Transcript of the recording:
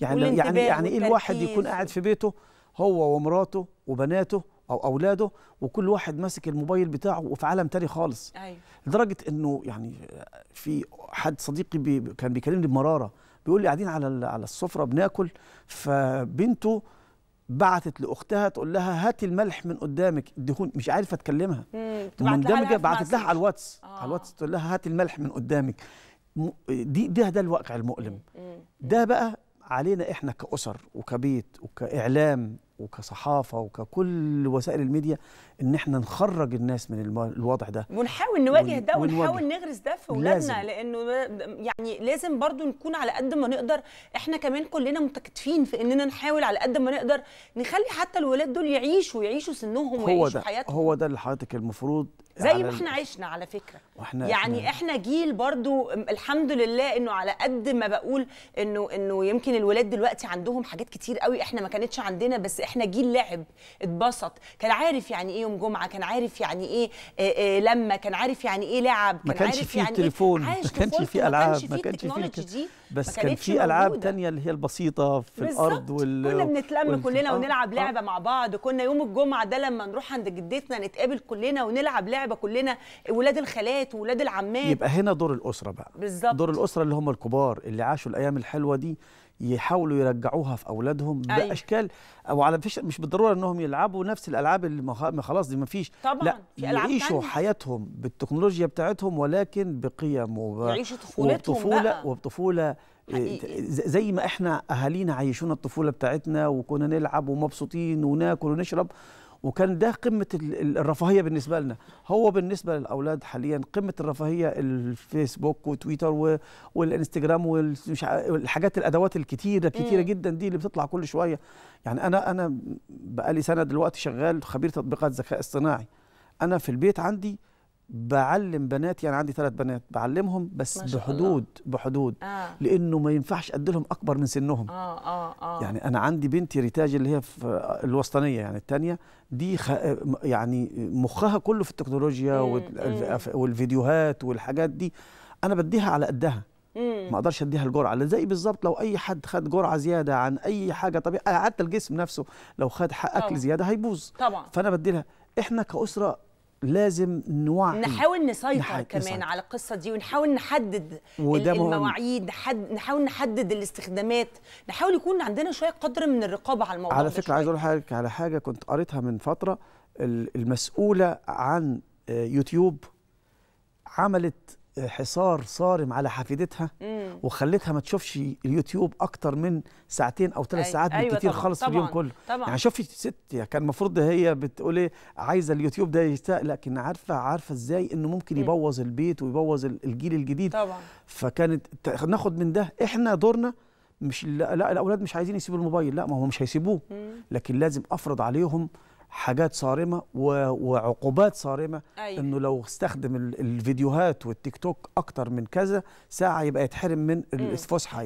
يعني يعني يعني إيه الواحد. يكون قاعد في بيته هو ومراته وبناته أو أولاده وكل واحد ماسك الموبايل بتاعه وفي عالم تاني خالص أيوه لدرجة إنه يعني في حد صديقي بي كان بيكلمني بمرارة بيقول لي قاعدين على على السفرة بناكل فبنته بعتت لأختها تقول لها هاتي الملح من قدامك الدهون مش عارفة تكلمها مندمجه بعتت لها. على الواتس آه. على الواتس تقول لها هاتي الملح من قدامك دي ده ده الواقع المؤلم. ده بقى علينا إحنا كأسر وكبيت وكإعلام وكصحافة وككل وسائل الميديا إن إحنا نخرج الناس من الوضع ده ونحاول نواجه ون- ده ونحاول ونواجه. نغرس ده في. اولادنا لأنه يعني لازم برضو نكون على قد ما نقدر إحنا كمان كلنا متكاتفين في إننا نحاول على قد ما نقدر نخلي حتى الولاد دول يعيشوا يعيشوا سنهم هو ويعيشوا ده حياتهم هو ده اللي حضرتك المفروض زي ما إحنا عشنا على فكرة وإحنا يعني إحنا جيل برضو الحمد لله انه على قد ما بقول انه انه يمكن الولاد دلوقتي عندهم حاجات كتير قوي إحنا ما كانتش عندنا بس إحنا جيل لعب اتبسط كان عارف يعني إيه يوم جمعة كان عارف يعني إيه آه، آه، لما كان عارف يعني إيه لعب ما كان كانش عارف يعني تليفون، إيه ما كانش فيه ألعاب، ما كانش كده. دي بس كان في ألعاب. تانية اللي هي البسيطة في. الأرض وال كنا بنتلم وال- كلنا آه، ونلعب. لعبة مع بعض كنا يوم الجمعة ده لما نروح عند جدتنا نتقابل كلنا ونلعب لعبة كلنا ولاد الخالات وولاد العمات يبقى هنا دور الأسرة بقى بالظبط. دور الأسرة اللي هم الكبار اللي عاشوا الأيام الحلوة دي يحاولوا يرجعوها في أولادهم أيوة. بأشكال أو على فيش مش بالضرورة إنهم يلعبوا نفس الألعاب اللي ما خلاص دي ما فيش طبعاً، لا في ألعاب يعيشوا تانية. حياتهم بالتكنولوجيا بتاعتهم ولكن بقيم وب... يعيشوا طفولتهم وبطفوله بقى. وبطفولة حقيقي. ز- زي ما إحنا أهالينا عايشونا الطفولة بتاعتنا وكنا نلعب ومبسوطين وناكل ونشرب وكان ده قمة ال- ال- الرفاهية بالنسبة لنا. هو بالنسبة للأولاد حاليا قمة الرفاهية الفيسبوك وتويتر والإنستجرام والحاجات الأدوات الكتيرة كتيرة. جدا دي اللي بتطلع كل شوية. يعني أنا أنا بقالي سنة دلوقتي شغال خبير تطبيقات ذكاء اصطناعي. أنا في البيت عندي بعلم بناتي أنا عندي ثلاث بنات بعلمهم بس شاء الله. بحدود بحدود آه. لأنه ما ينفعش أديلهم أكبر من سنهم. آه آه آه. يعني أنا عندي بنتي ريتاج اللي هي في الوسطانية يعني الثانية دي خ... يعني مخها كله في التكنولوجيا مم، وال... والفيديوهات والحاجات دي. أنا بديها على قدها. ما أقدرش أديها الجرعة زي بالظبط لو أي حد خد جرعة زيادة عن أي حاجة طبيعي حتى الجسم نفسه لو خد حق. اكل زيادة هيبوظ. طبعا. فأنا بدي لها إحنا كأسرة لازم نوعي نحاول نسيطر نح- كمان نسيطر. على القصة دي ونحاول نحدد وده. المواعيد نحد نحاول نحدد الاستخدامات نحاول يكون عندنا شوية قدر من الرقابة على الموضوع على فكرة عايز. أقول لحضرتك على حاجة كنت قريتها من فترة ال- المسؤولة عن آه، يوتيوب عملت آه، حصار صارم على حفيدتها مم. وخلتها ما تشوفش اليوتيوب أكتر من ساعتين أو ثلاث ساعات أيوة بالكتير طبعاً، خالص في اليوم كله. طبعاً. يعني شوفي ست يعني كان المفروض هي بتقول إيه عايزة اليوتيوب ده يشتاق لكن عارفة عارفة إزاي إنه ممكن مم. يبوظ البيت ويبوظ ال- الجيل الجديد. طبعا. فكانت ناخد من ده. إحنا دورنا مش لا, لا الأولاد مش عايزين يسيبوا الموبايل. لا ما هم مش هيسيبوه. لكن لازم أفرض عليهم حاجات صارمة و- وعقوبات صارمة أيوة. إنه لو استخدم ال- الفيديوهات والتيك توك أكتر من كذا ساعة يبقى يتحرم من الفسحه